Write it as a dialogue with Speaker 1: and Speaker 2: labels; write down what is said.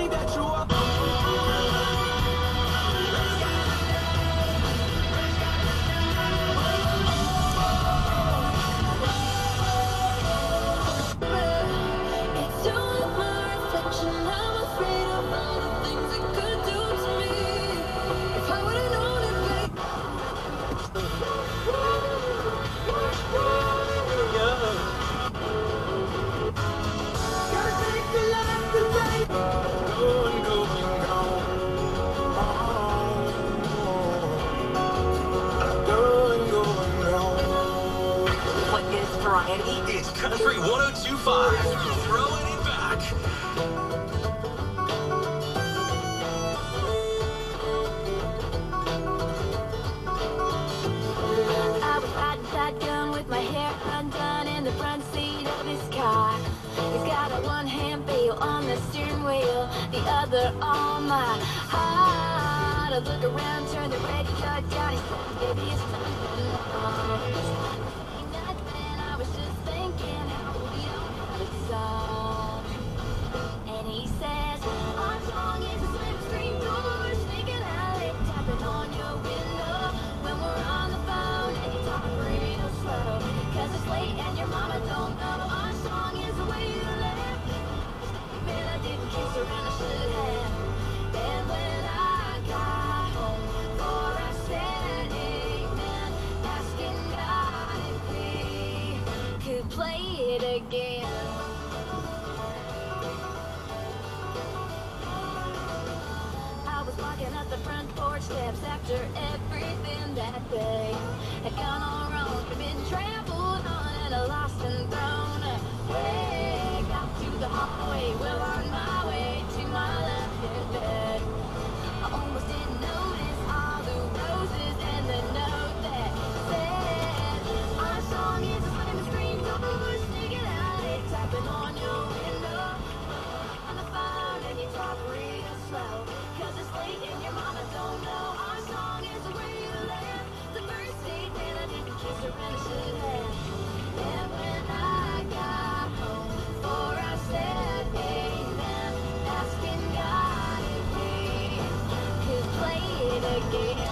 Speaker 1: anything that you are it is Country 1025. Throwing it back.
Speaker 2: I was with my hair undone in the front seat of car. He's got a one-hand bail on the steering wheel, the other on my heart. I look around, turn the radio down, he baby, it's something I was walking up the front porch steps after everything that day. Yeah.